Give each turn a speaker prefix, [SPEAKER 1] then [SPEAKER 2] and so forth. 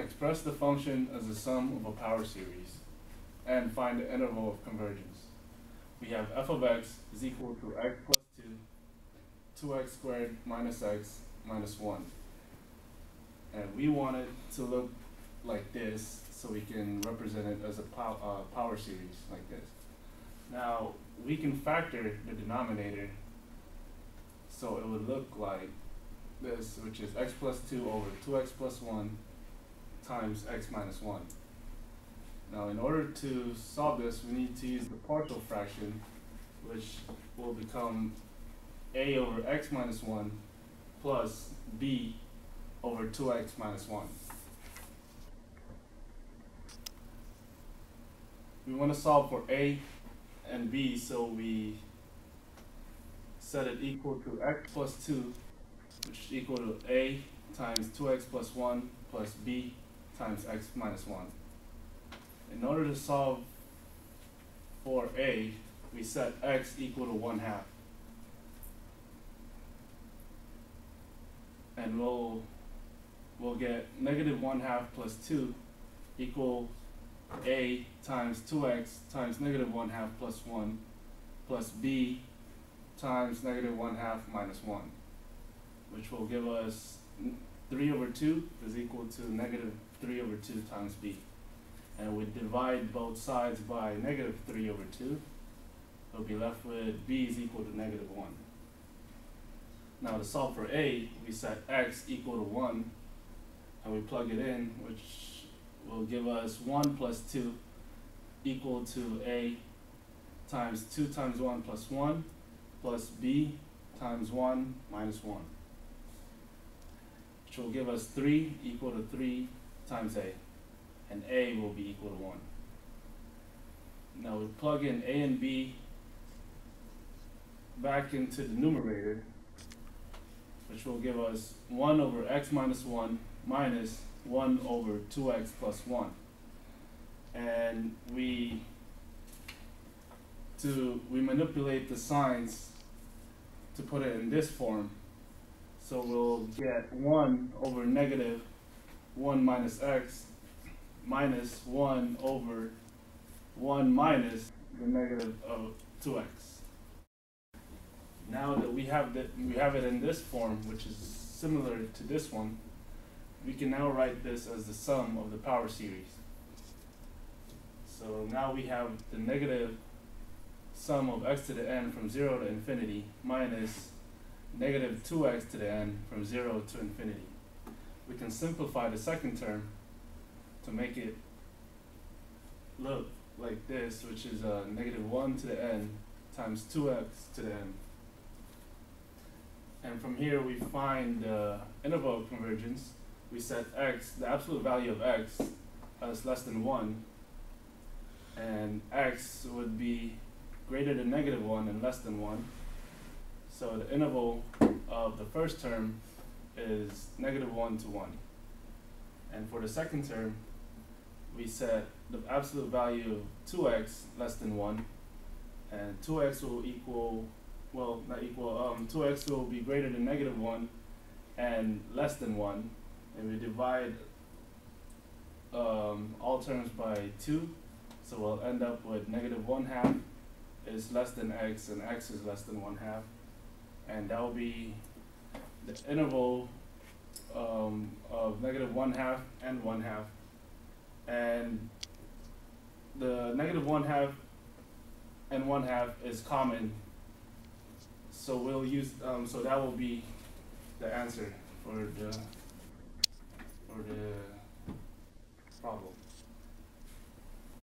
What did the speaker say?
[SPEAKER 1] express the function as the sum of a power series and find the interval of convergence. We have f of x is equal to x plus 2, 2x squared minus x minus 1. And we want it to look like this so we can represent it as a pow uh, power series like this. Now, we can factor the denominator so it would look like this, which is x plus 2 over 2x plus 1 times x minus 1. Now, in order to solve this, we need to use the partial fraction, which will become a over x minus 1 plus b over 2x minus 1. We want to solve for a and b, so we set it equal to x plus 2, which is equal to a times 2x plus 1 plus b times x minus 1. In order to solve for a, we set x equal to 1 half. And we'll, we'll get negative 1 half plus 2 equal a times 2x times negative 1 half plus 1 plus b times negative 1 half minus 1, which will give us 3 over 2 is equal to negative 3 over 2 times b. And we divide both sides by negative 3 over 2. We'll be left with b is equal to negative 1. Now to solve for a, we set x equal to 1, and we plug it in, which will give us 1 plus 2 equal to a times 2 times 1 plus 1 plus b times 1 minus 1, which will give us 3 equal to 3 times a, and a will be equal to 1. Now we plug in a and b back into the numerator, which will give us 1 over x minus 1 minus 1 over 2x plus 1. And we to we manipulate the signs to put it in this form. So we'll get 1 over negative 1 minus x minus 1 over 1 minus the negative of 2x. Now that we have that we have it in this form, which is similar to this one, we can now write this as the sum of the power series. So now we have the negative sum of x to the n from 0 to infinity minus negative 2x to the n from 0 to infinity. We can simplify the second term to make it look like this, which is uh, negative 1 to the n times 2x to the n. And from here we find the interval of convergence. We set x, the absolute value of x, as less than 1, and x would be greater than negative 1 and less than 1. So the interval of the first term is negative 1 to 1. And for the second term, we set the absolute value of 2x less than 1. And 2x will equal, well, not equal, um, 2x will be greater than negative 1 and less than 1. And we divide um, all terms by 2. So we'll end up with negative 1 half is less than x and x is less than 1 half and that will be the interval um, of negative one half and one half. And the negative one half and one half is common. So we'll use, um, so that will be the answer for the, for the problem.